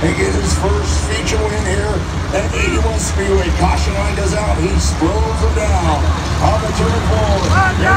He gets his first feature win here at 81 Speedway. Caution line goes out. He throws him down on the turn four.